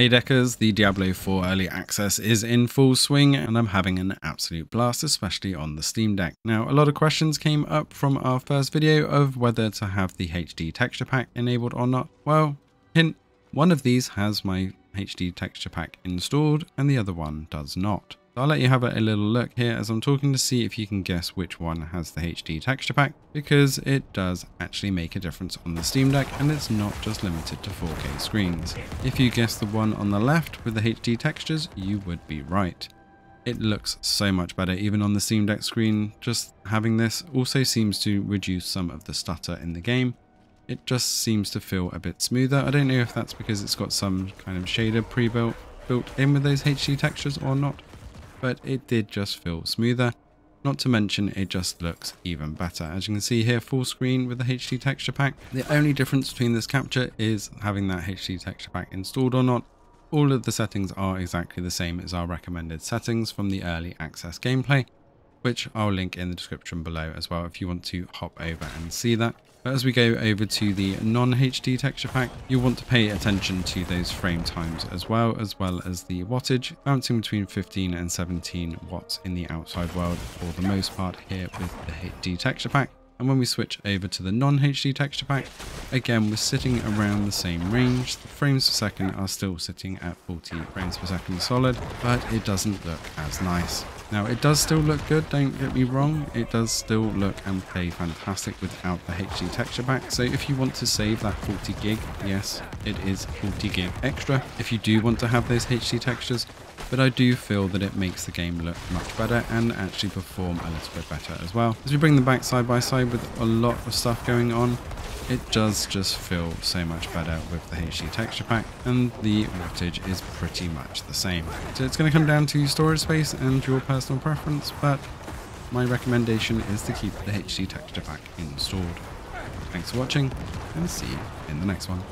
Hey Deckers, the Diablo 4 early access is in full swing and I'm having an absolute blast, especially on the Steam Deck. Now, a lot of questions came up from our first video of whether to have the HD texture pack enabled or not. Well, hint, one of these has my HD texture pack installed and the other one does not. I'll let you have a, little look here as I'm talking to see if you can guess which one has the HD texture pack because it does actually make a difference on the Steam Deck and it's not just limited to 4K screens. If you guess the one on the left with the HD textures, you would be right. It looks so much better even on the Steam Deck screen. Just having this also seems to reduce some of the stutter in the game. It just seems to feel a bit smoother. I don't know if that's because it's got some kind of shader pre-built built in with those HD textures or not but it did just feel smoother. Not to mention it just looks even better. As you can see here, full screen with the HD texture pack. The only difference between this capture is having that HD texture pack installed or not. All of the settings are exactly the same as our recommended settings from the early access gameplay, which I'll link in the description below as well if you want to hop over and see that. But as we go over to the non-HD texture pack, you'll want to pay attention to those frame times as well, as well as the wattage, bouncing between 15 and 17 watts in the outside world for the most part here with the HD texture pack. And when we switch over to the non-HD texture pack, again, we're sitting around the same range. The frames per second are still sitting at 40 frames per second solid, but it doesn't look as nice. Now, it does still look good, don't get me wrong. It does still look and play fantastic without the HD texture pack. So if you want to save that 40 gig, yes, it is 40 gig extra. If you do want to have those HD textures, but I do feel that it makes the game look much better and actually perform a little bit better as well. As we bring them back side by side with a lot of stuff going on, it does just feel so much better with the HD texture pack and the wattage is pretty much the same. So it's going to come down to storage space and your personal preference, but my recommendation is to keep the HD texture pack installed. Thanks for watching and see you in the next one.